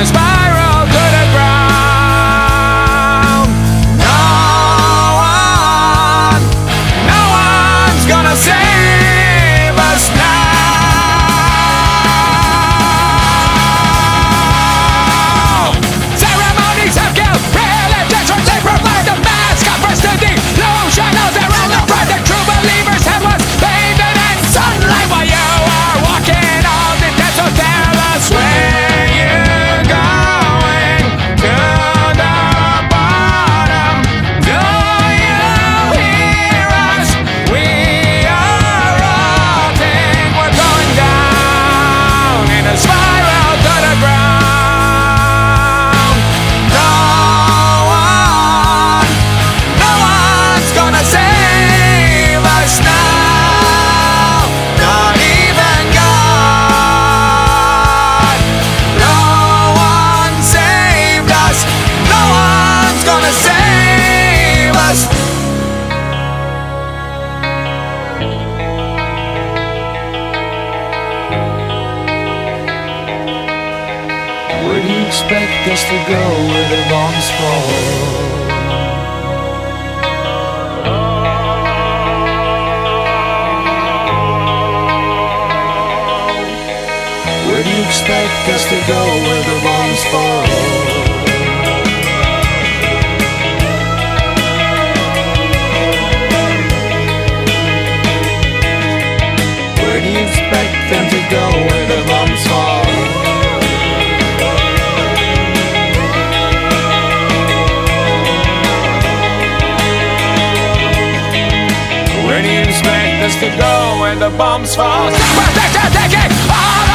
as expect us to go where the bombs fall? Where do you expect us to go where the bombs fall? to go when the bombs fall. But taking all